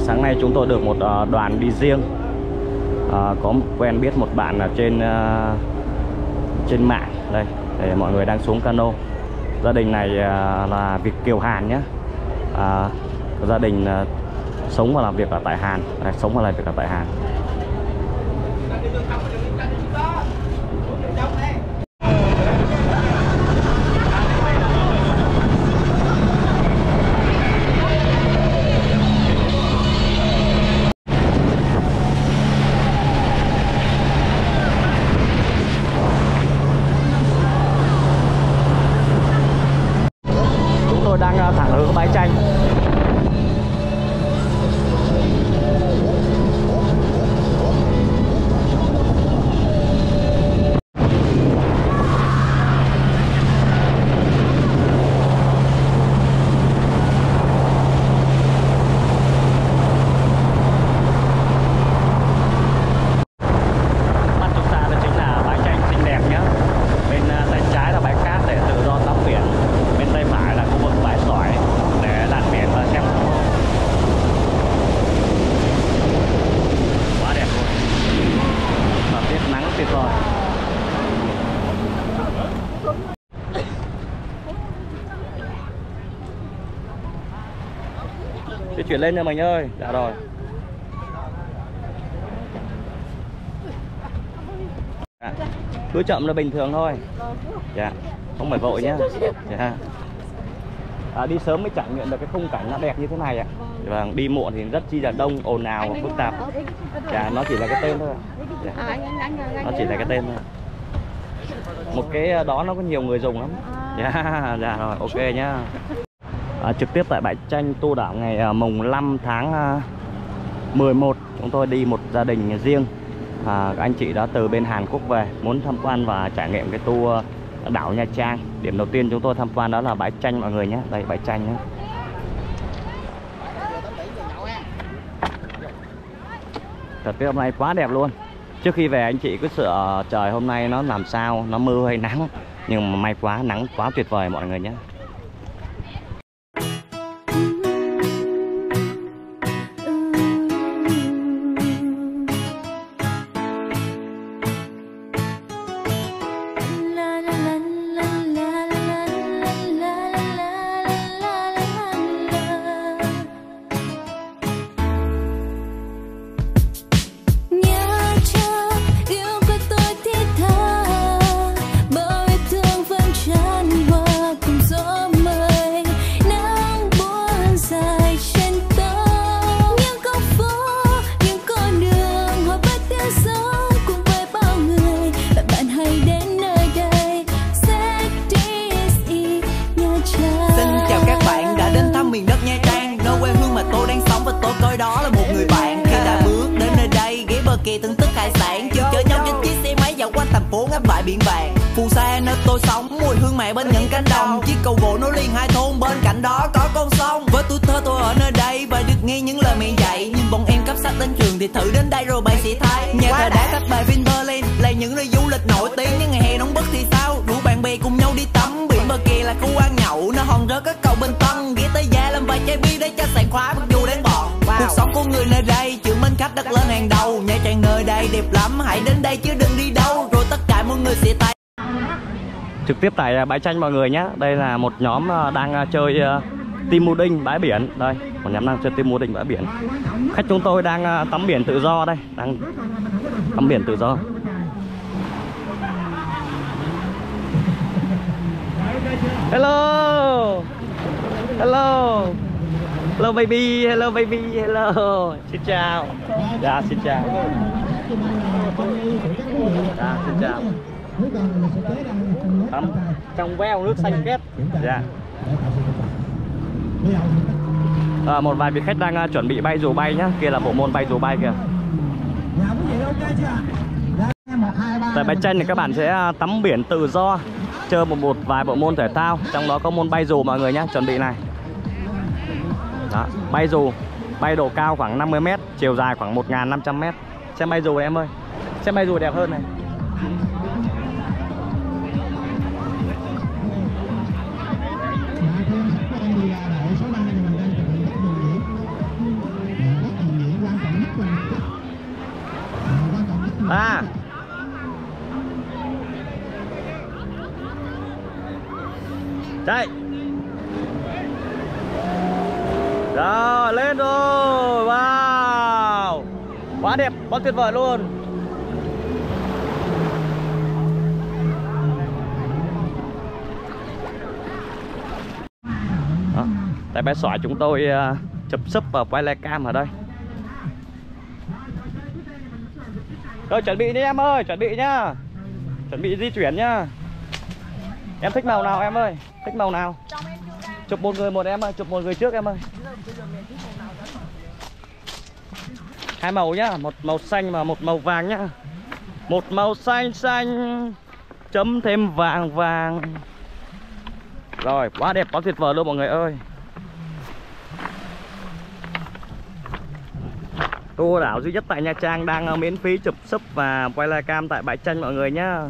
sáng nay chúng tôi được một ờ, đoàn đi riêng. À, có một quen biết một bạn ở trên à, trên mạng đây để mọi người đang xuống cano. Gia đình này à, là Việt kiều Hàn nhé à, gia đình à, sống và làm việc ở tại Hàn à, sống và làm việc ở tại Hàn chúng tôi đang à, thẳng hướng bãi tranh mắt chúng ta đó chính là bãi tranh xinh đẹp nhé bên à, tay trái là bãi cát để tự do tắm biển bên tay phải là khu vực bãi sỏi để lặn biển và xem quá đẹp luôn và tiết nắng tuyệt vời Di chuyển lên nha mình ơi. Dạ rồi. À, Cứ chậm là bình thường thôi. Dạ. Không phải vội nhá. Dạ. À, Đi sớm mới trải nghiệm được cái khung cảnh nó đẹp như thế này ạ. Vâng, đi muộn thì rất chi là đông, ồn ào và phức tạp. Dạ, nó chỉ là cái tên thôi. Dạ. Nó chỉ là cái tên thôi. Một cái ờ, đó nó có nhiều người dùng lắm. Dạ, dạ rồi, ok nhá à, Trực tiếp tại bãi tranh tu đảo ngày à, mùng 5 tháng ờ, à, 11 Chúng tôi đi một gia đình riêng. À, các anh chị đã từ bên Hàn Quốc về muốn tham quan và trải nghiệm cái tour đảo Nha Trang. Điểm đầu tiên chúng tôi tham quan đó là bãi tranh mọi người nhé. Đây bãi tranh nhé. Thật tiết hôm nay quá đẹp luôn. Trước khi về anh chị cứ sợ trời hôm nay nó làm sao nó mưa hay nắng. Nhưng mà may quá nắng quá tuyệt vời mọi người nhé. Kia thưởng thức hải sản. Chở chở nhau trên chiếc xe máy dạo quanh thành phố ngắm bãi biển vàng Phù sa nơi tôi sống, mùi hương mẹ bên những cánh đồng. Chiếc cầu gỗ nối liền hai thôn, bên cạnh đó có con sông. Với tuổi thơ tôi ở nơi đây và được nghe những lời mẹ dạy. Nhưng bọn em cấp sách đến trường thì thử đến đây rồi bạn sẽ thấy Nhà thờ đã cách bài Vinpearl là những nơi du nơi đẹp lắm, hãy đến đây chứ đừng đi đâu, Rồi tất cả mọi người sẽ tay. Trực tiếp tại à, bãi tranh mọi người nhé đây là một nhóm à, đang à, chơi team building bãi biển. Đây, một nhóm đang chơi team building bãi biển. Khách chúng tôi đang tắm biển tự do đây. Đang tắm biển tự do. Hello! Hello! Hello baby hello baby, hello. Xin chào. Dạ xin chào dạ xin chào. Tắm trong veo nước xanh két dạ. À, một vài vị khách đang uh, chuẩn bị bay dù bay nhá. Kia là bộ môn bay dù bay kìa. Tại bãi tranh thì các bạn sẽ uh, tắm biển tự do chơi một một vài bộ môn thể thao. Trong đó có môn bay dù mọi người nhá chuẩn bị này. Đó, bay dù. Bay độ cao khoảng 50 m chiều dài khoảng 1.500 m xe may dù này em ơi. Xe may dù đẹp hơn này. À. Chạy. Rồi lên rồi quá đẹp quá tuyệt vời luôn. Đó. tại bé xoài chúng tôi uh, chụp súp và quay lại cam ở đây. Rồi chuẩn bị đi em ơi chuẩn bị nhá. Chuẩn bị di chuyển nhá. Em thích màu nào em ơi? Thích màu nào? Chụp một người một em ơi chụp một người trước em ơi hai màu nhá, một màu xanh và một màu vàng nhá. Một màu xanh xanh, chấm thêm vàng vàng. Rồi, quá đẹp, quá tuyệt vời luôn mọi người ơi. Tour đảo duy nhất tại Nha Trang đang ờ, miễn phí chụp sấp và quay live cam tại bãi tranh mọi người nhá.